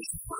Thank you.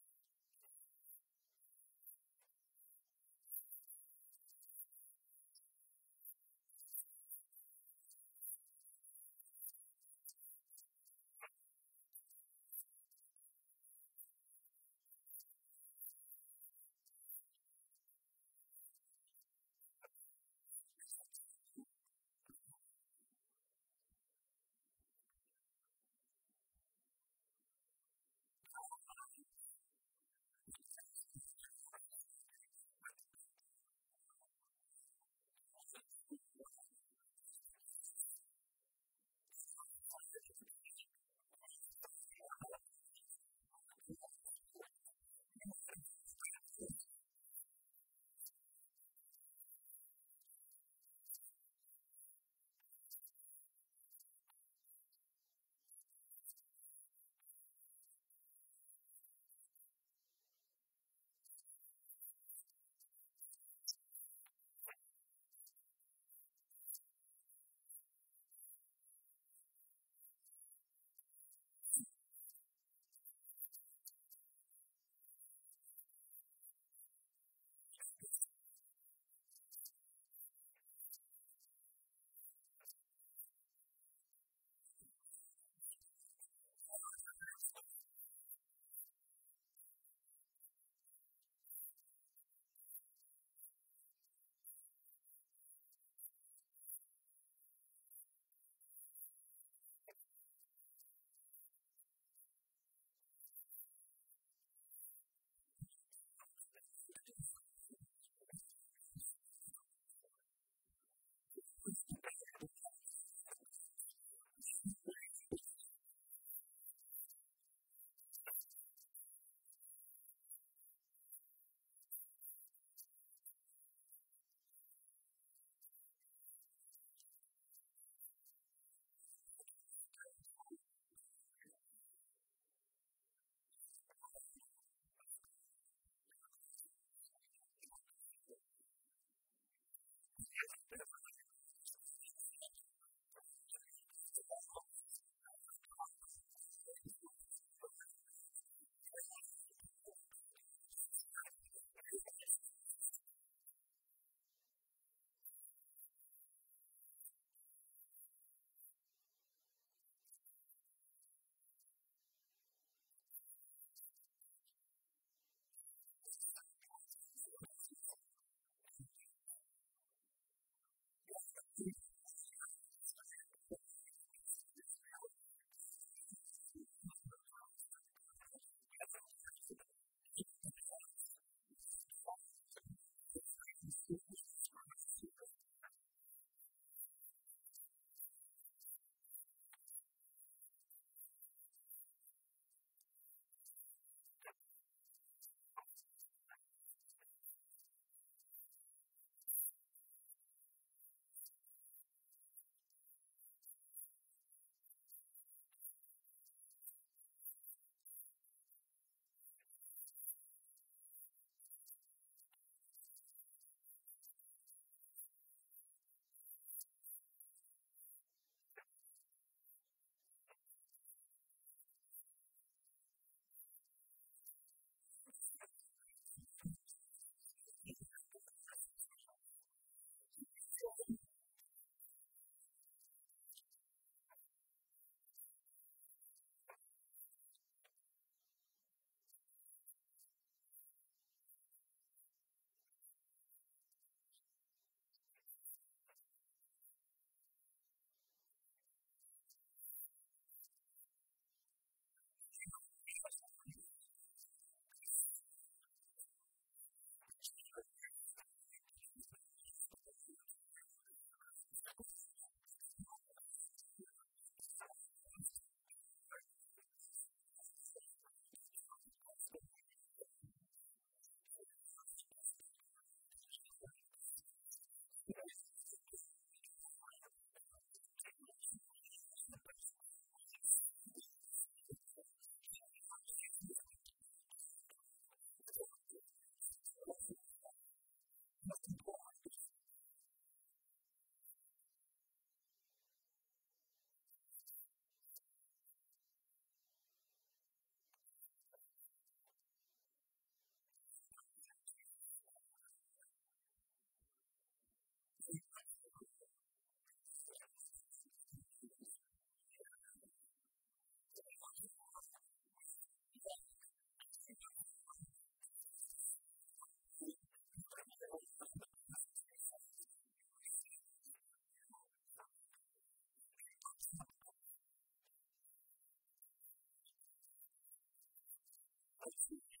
speech.